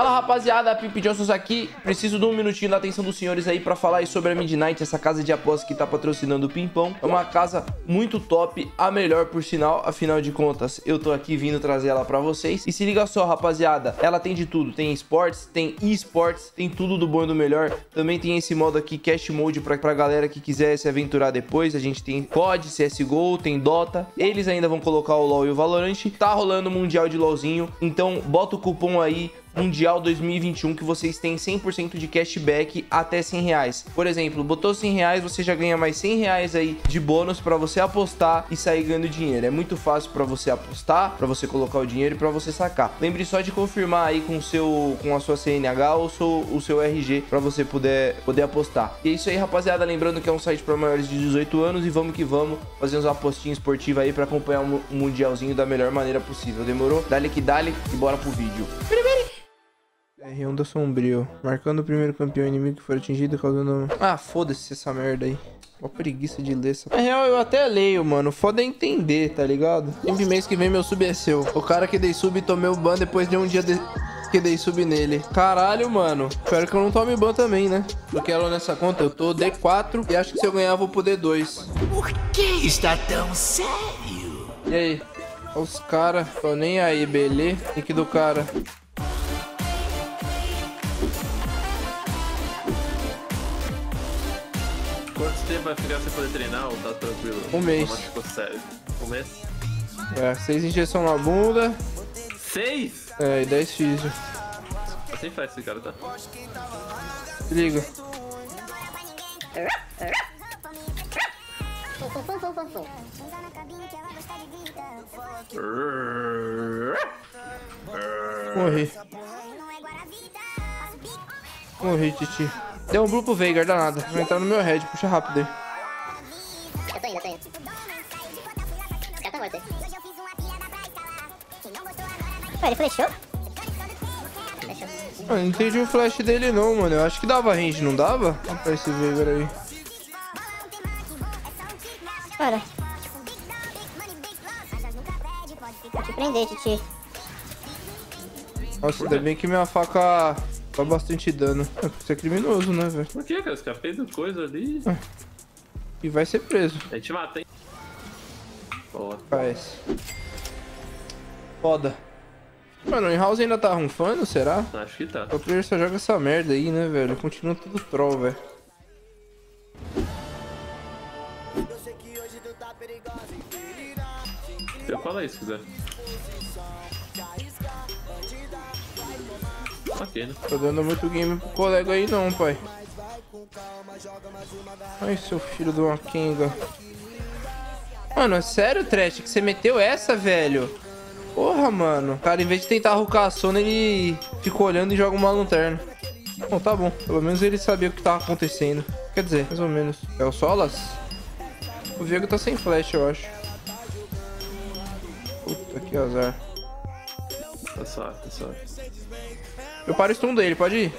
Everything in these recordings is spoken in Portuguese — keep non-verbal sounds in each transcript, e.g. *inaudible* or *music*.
Fala rapaziada, Pimp Johnsons aqui. Preciso de um minutinho da atenção dos senhores aí pra falar aí sobre a Midnight, essa casa de apostas que tá patrocinando o Pimpão. É uma casa muito top, a melhor por sinal, afinal de contas, eu tô aqui vindo trazer ela pra vocês. E se liga só, rapaziada, ela tem de tudo, tem esportes, tem esportes, tem tudo do bom e do melhor. Também tem esse modo aqui, Cash Mode, pra, pra galera que quiser se aventurar depois. A gente tem COD, CSGO, tem Dota. Eles ainda vão colocar o LoL e o Valorant. Tá rolando o Mundial de LoLzinho, então bota o cupom aí Mundial 2021 que vocês têm 100% de cashback até 100 reais. Por exemplo, botou 100 reais, você já ganha mais 100 reais aí de bônus para você apostar e sair ganhando dinheiro. É muito fácil para você apostar, para você colocar o dinheiro e para você sacar. Lembre só de confirmar aí com seu com a sua CNH ou seu, o seu RG para você poder poder apostar. E é isso aí, rapaziada, lembrando que é um site para maiores de 18 anos e vamos que vamos fazer uns apostinhas esportivas aí para acompanhar o mundialzinho da melhor maneira possível. Demorou? Dale que dale e bora pro vídeo. R1 da Sombrio. Marcando o primeiro campeão inimigo que for atingido, causando... Ah, foda-se essa merda aí. Uma preguiça de ler essa... Na real, eu até leio, mano. Foda é entender, tá ligado? Sempre mês que vem meu sub é seu. O cara que dei sub tomei o ban depois de um dia de... que dei sub nele. Caralho, mano. Espero que eu não tome ban também, né? Porque ela nessa conta eu tô D4 e acho que se eu ganhar eu vou pro D2. Por que está tão sério? E aí? Os caras, tô nem aí, beleza? Nick do cara. Quanto tempo vai ficar sem poder treinar ou tá tranquilo? Um mês. Ficou sério. Um mês? É, seis injeções na bunda. Seis? É, e 10 físio. Assim faz esse cara, tá? Liga. Morri. Morri, Titi. Deu um blue pro Veigar, danado. Vai entrar no meu head, puxa rápido aí. Eu tô indo, eu tô indo. Os caras tá morto aí. Ué, ele flechou? Flechou. Eu não entendi o flash dele não, mano. Eu acho que dava range, não dava? Olha pra esse Veigar aí. Para. Vou te prender, Titi. Nossa, ainda bem que minha faca dá bastante dano. É, você é criminoso, né, velho? Por que, cara? Escapei do coisa ali. E vai ser preso. A gente mata, hein? Boa. Faz. Foda. Mano, o House ainda tá runfando, será? Acho que tá. O player só joga essa merda aí, né, velho? Continua tudo troll, velho. Eu falo isso, se quiser. Né? Tô dando muito game pro colega aí não, pai. Ai, seu filho de uma Kenga. Mano, é sério, Trash, que você meteu essa, velho? Porra, mano. Cara, em vez de tentar arrucar a Sona, ele ficou olhando e joga uma lanterna. Bom, tá bom. Pelo menos ele sabia o que tava acontecendo. Quer dizer, mais ou menos. É o Solas? O Viego tá sem flash, eu acho. Puta, que azar. Tá suave, tá suave. Eu paro o stun dele, pode ir.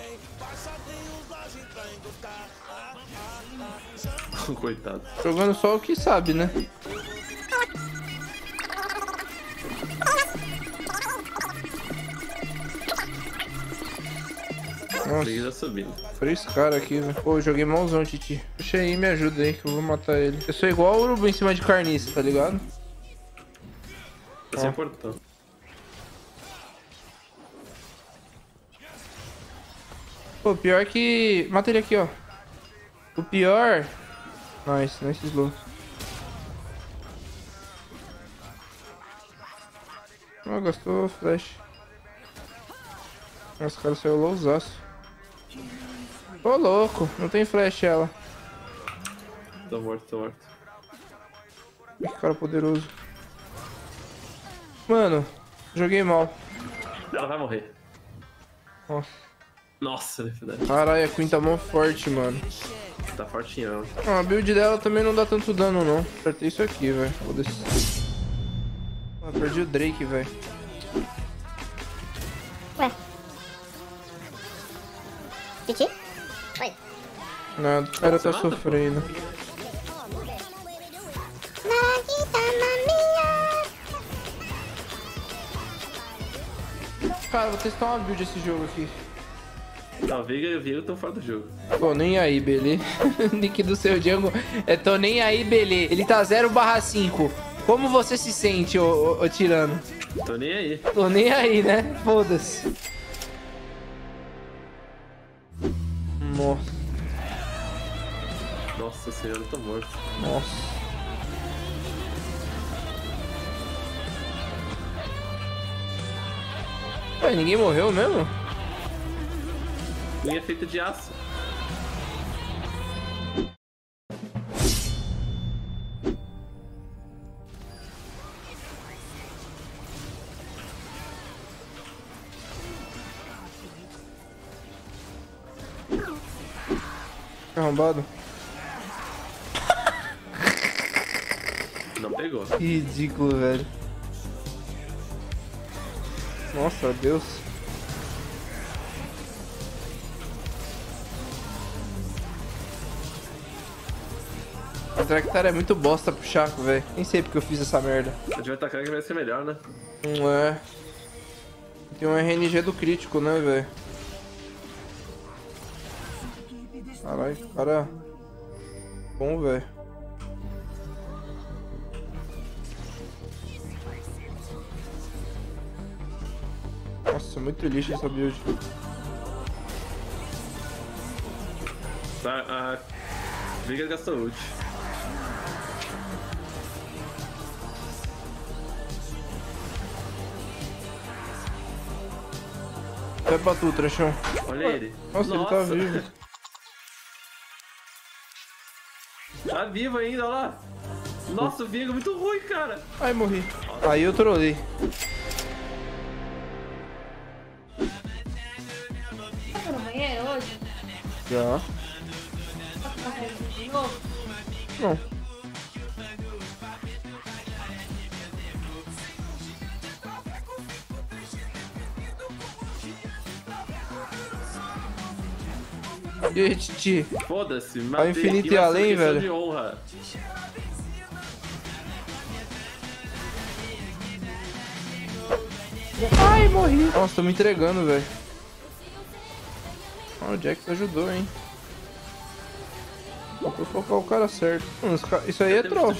*laughs* Coitado. Jogando só o que sabe, né? Nossa, tá subindo. três caras aqui, velho. Pô, eu joguei malzão, Titi. Puxa aí, me ajuda aí, que eu vou matar ele. Eu sou igual o Urubu em cima de carniça, tá ligado? Tá sem Ó. Pô, pior que... Mata ele aqui, ó. O pior... Nice, nice slow. Ah, gastou flash. Nossa, o cara saiu lowzaço. Ô, louco. Não tem flash ela. Tô morto, tô morto. Que cara poderoso. Mano, joguei mal. Ela vai morrer. Nossa. Nossa, né, filha? Caralho, a Queen tá mó forte, mano. Tá fortinho. Ah, a build dela também não dá tanto dano, não. Acertei isso aqui, velho. Foda-se. Ah, perdi o Drake, velho. Ué. Titi? Oi. Nada, o cara tá sofrendo. Cara, vou testar uma build esse jogo aqui. Não, Veiga e Viego estão fora do jogo. Tô nem aí, Belê. *laughs* Nick do seu Django é tô nem aí, Belê. Ele tá 0 barra 5. Como você se sente, ô, ô, ô tirano? Tô nem aí. Tô nem aí, né? Foda-se. Nossa, Nossa senhora, eu tô morto. nossa. Ué, ninguém morreu mesmo? Linha feita de aço. Arrombado. Não pegou. Que ridículo, velho. Nossa, Deus. O Tractar é muito bosta pro Chaco, velho. Nem sei porque eu fiz essa merda. A atacar que vai ser melhor, né? Não é. Tem um RNG do crítico, né, velho? Caralho, cara. Bom, velho. Nossa, muito lixo essa build. Tá, a Veiga gastou ult. Vai pra tu, trechão. Olha ele. Nossa, ele tá vivo. Tá vivo ainda, olha lá. Nossa, o Viego é muito ruim, cara. Ai, morri. Aí eu trolei. Tá no banheiro hoje? Já. Tá fazendo de novo? Não. Titi? Foda-se, matei. infinito e além, velho. de honra. Ai, morri. Nossa, tô me entregando, velho. Ah, o Jax ajudou, hein? Pra focar o cara certo. Hum, Isso aí é Temos troll.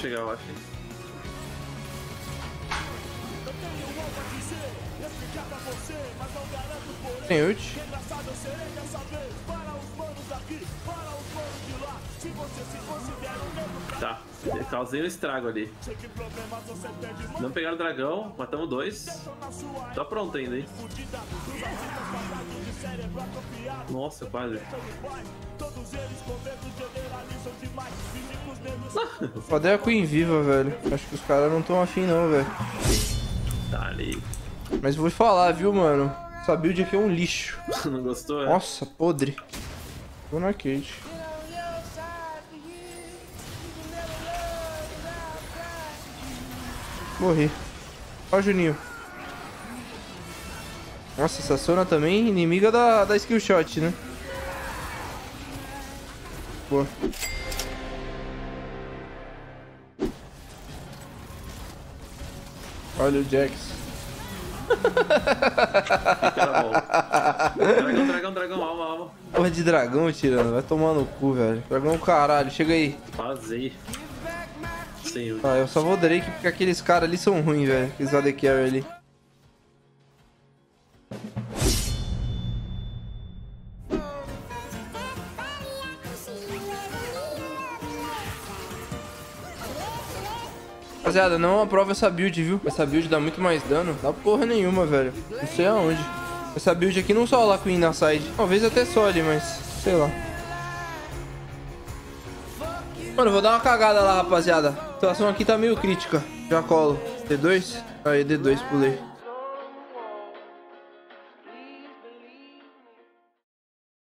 Tem ult. Tá, causei um estrago ali. Não pegaram o dragão, matamos dois. Tá pronto ainda, hein? Nossa, quase. *laughs* Cadê a Queen viva, velho? Acho que os caras não tão afim não, velho. Tá ali. Mas vou falar, viu, mano? Essa build aqui é um lixo. *laughs* Não gostou? é? Nossa, podre. Vou no arcade. Morri. Ó Juninho. Nossa, essa Sona também inimiga da, da skill shot, né? Boa. Olha o Jax. Cara bom. Dragão, dragão, dragão, alma, alma. Porra de dragão, tirando. Vai tomar no cu, velho. Dragão caralho, chega aí. Sem ult. Ah, eu só vou Drake porque aqueles caras ali são ruins, velho. Aqueles AD Carry ali. Rapaziada, não aprova essa build, viu? Essa build dá muito mais dano. Dá porra nenhuma, velho. Não sei aonde. Essa build aqui não sola a Queen na side. Talvez até sole, mas sei lá. Mano, vou dar uma cagada lá, rapaziada. A situação aqui tá meio crítica. Já colo. D2? Aí, D2, pulei.